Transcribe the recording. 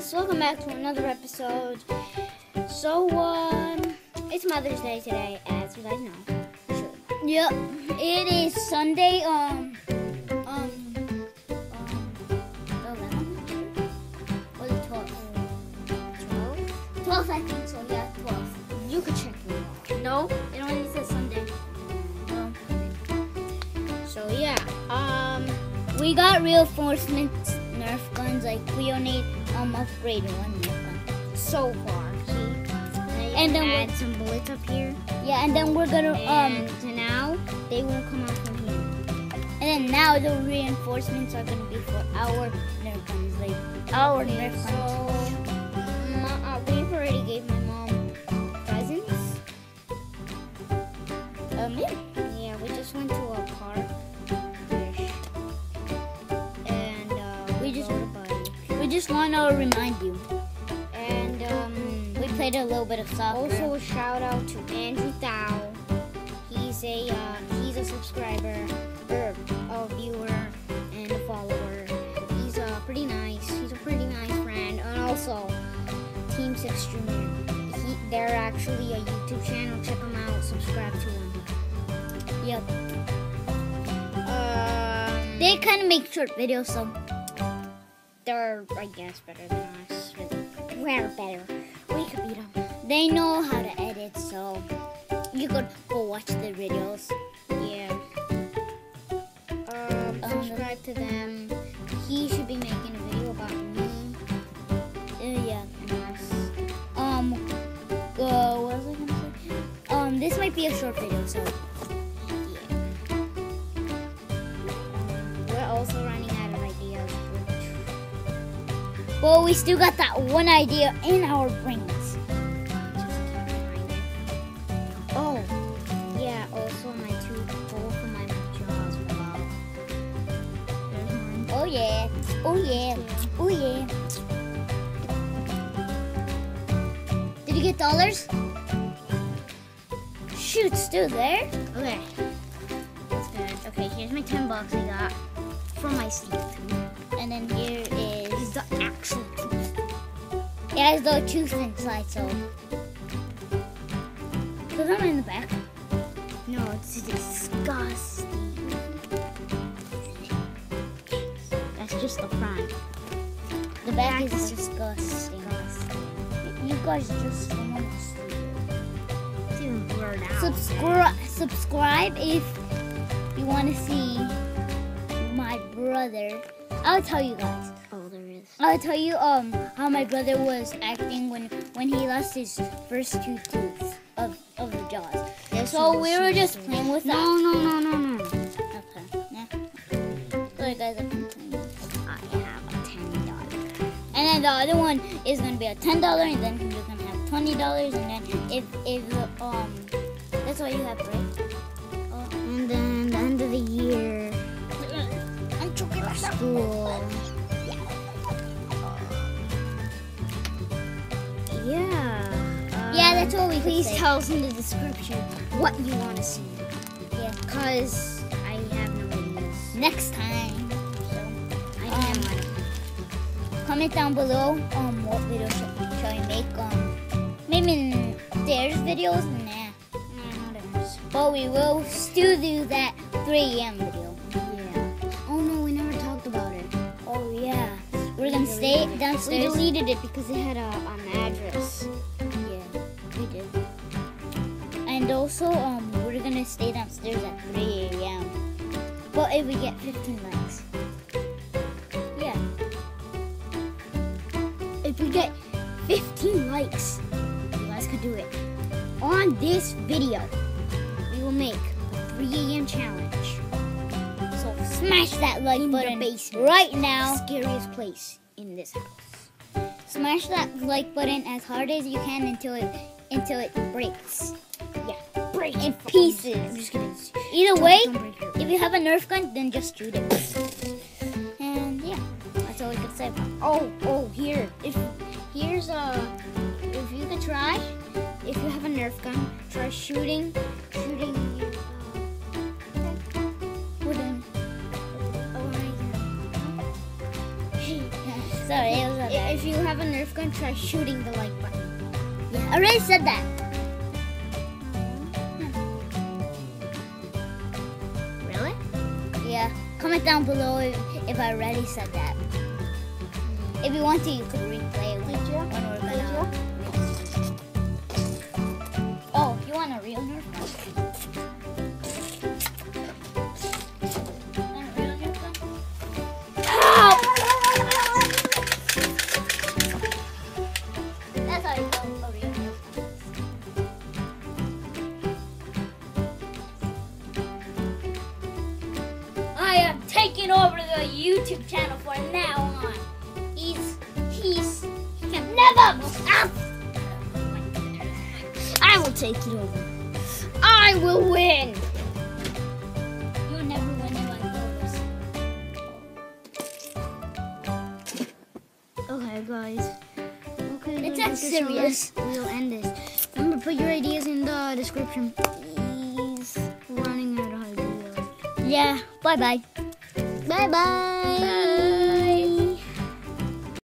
guys, welcome back to another episode. So, um, it's Mother's Day today, as you guys know. Sure. Yep, it is Sunday. Um, um, um, eleven or the twelfth. Twelve? Twelfth, I think so. Yeah, twelfth. You could check me. No, it only says Sunday. No. So yeah, um, We got reinforcements, Nerf guns. Like we only um upgraded one so far, see? And then add some bullets up here. Yeah, and then we're gonna um, And now they won't come out from here. and then now the reinforcements are gonna be for our Nerf guns, like our Okay, Nerf so just want to remind you. And um, We played a little bit of soccer. also a shout out to Andrew Thau. He's a uh, he's a subscriber or a viewer and a follower. He's uh, pretty nice. He's a pretty nice friend. And also Team Six Junior. He, they're actually a YouTube channel. Check them out. Subscribe to them. yep. Um, They kind of make short videos, so they're I guess better than us. We're better. We could beat them. they know how to edit. So you could go watch the videos. Yeah. Um, Um, subscribe to them. He should be making a video about me Uh, yeah. Um. Uh, what was I gonna say? Um, this might be a short video, so Yeah. We're also running well, we still got that one idea in our brains. just can't find it. Oh, yeah. Also, my two both of my jaws fell out. Oh yeah. Oh yeah. Oh yeah. Did you get dollars? Shoot, still there. Okay. That's good. Okay, here's my 10 bucks I got from my tooth. And then here it has the tooth inside, so. Put them in the back. No, it's disgusting. That's just the front. The back Back is is disgusting. Disgusting. You guys just understand. It's even blurred out. Subscribe, subscribe if you want to see my brother. I'll tell you guys. There is. I'll tell you um how my brother was acting when when he lost his first two teeth of of the jaws. This So we were just playing with No, that. no, no, no, no. no. Okay. Yeah. Sorry guys, I've playing. I have a ten dollar. And then the other one is gonna be a ten dollar, and then you're gonna have twenty dollars, and then if if um that's all you have, right? Oh, And then the end of the year, I'm choking myself. school. Yeah, that's all we Please say. tell us in the description what you want to see. Yeah. Cause I have no ideas. Next time. So I Um, have no comment down below um what video shall, shall we make um maybe there's videos nah Nah, but we will still do that 3 a.m. video. Yeah. Oh no, we never talked about it. Oh yeah, we're gonna stay it. We deleted it because it had a, an address. And also, um, we're gonna stay downstairs at 3 a.m. But if we get 15 likes, yeah, If we get 15 likes, you guys could do it. On this video, we will make a 3 a.m. challenge. so smash that like In button right now. Scariest place in this house. Smash that like button as hard as you can until it until it breaks Yeah, break in it I'm pieces. just kidding. Either way, if you have a Nerf gun, then just shoot it. And yeah, that's all we could say Oh, oh, here. If here's a, if you could try, if you have a Nerf gun, try shooting, shooting. Uh, We're oh my God. Sorry, it was a I- If you have a Nerf gun, try shooting the like button. I already said that. Really? Yeah. Comment down below if, if I already said that. If you want to, you could replay it Did you? I am taking over the YouTube channel from now on. He's he's he can never stop. I will take it over. I will win. You'll never win if I do. Okay, guys. Okay. It's not serious. We'll, we'll end this. Remember, put your ideas in the description. We're running out of ideas. Yeah. Bye bye. Bye bye.